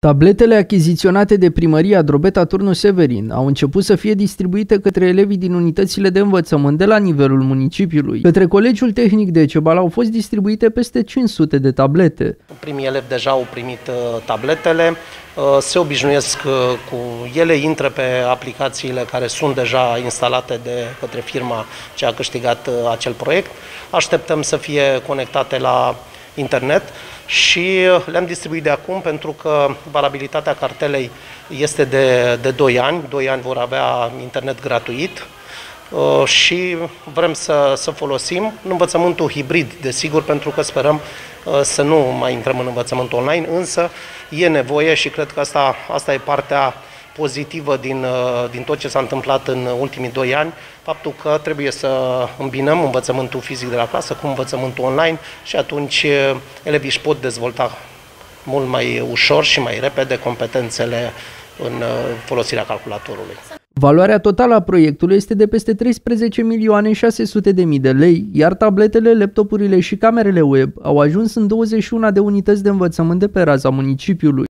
Tabletele achiziționate de primăria Drobeta Turnu Severin au început să fie distribuite către elevii din unitățile de învățământ de la nivelul municipiului. Către Colegiul Tehnic de Cebal au fost distribuite peste 500 de tablete. Primii elevi deja au primit uh, tabletele, uh, se obișnuiesc uh, cu ele, intră pe aplicațiile care sunt deja instalate de către firma ce a câștigat acel proiect. Așteptăm să fie conectate la internet și uh, le-am distribuit de acum pentru că valabilitatea cartelei este de, de 2 ani. 2 ani vor avea internet gratuit uh, și vrem să, să folosim învățământul hibrid, desigur, pentru că sperăm uh, să nu mai intrăm în învățământ online, însă e nevoie și cred că asta, asta e partea pozitivă din, uh, din tot ce s-a întâmplat în ultimii doi ani, faptul că trebuie să îmbinăm învățământul fizic de la clasă cu învățământul online și atunci uh, elevii își pot dezvolta mult mai ușor și mai repede competențele în uh, folosirea calculatorului. Valoarea totală a proiectului este de peste 13 milioane 600 de mii de lei, iar tabletele, laptopurile și camerele web au ajuns în 21 de unități de învățământ de pe raza municipiului.